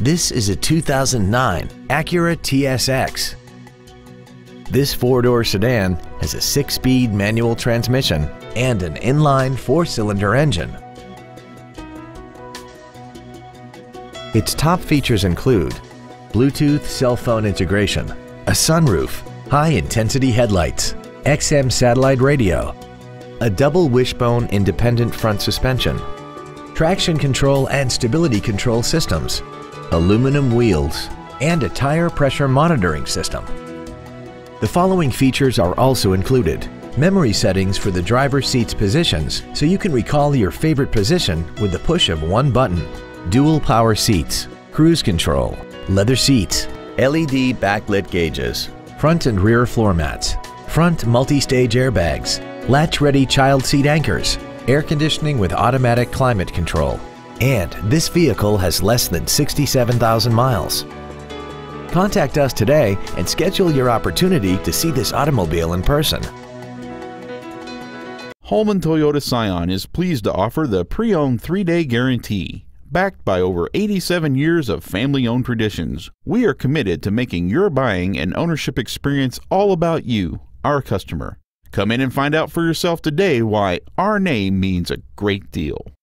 This is a 2009 Acura TSX. This four-door sedan has a six-speed manual transmission and an inline four-cylinder engine. Its top features include Bluetooth cell phone integration, a sunroof, high-intensity headlights, XM satellite radio, a double wishbone independent front suspension, traction control and stability control systems, aluminum wheels, and a tire pressure monitoring system. The following features are also included. Memory settings for the driver's seat's positions so you can recall your favorite position with the push of one button. Dual power seats, cruise control, leather seats, LED backlit gauges, front and rear floor mats, front multi-stage airbags, latch-ready child seat anchors, air conditioning with automatic climate control, and this vehicle has less than 67,000 miles. Contact us today and schedule your opportunity to see this automobile in person. Holman Toyota Scion is pleased to offer the pre-owned 3-day guarantee. Backed by over 87 years of family-owned traditions, we are committed to making your buying and ownership experience all about you, our customer. Come in and find out for yourself today why our name means a great deal.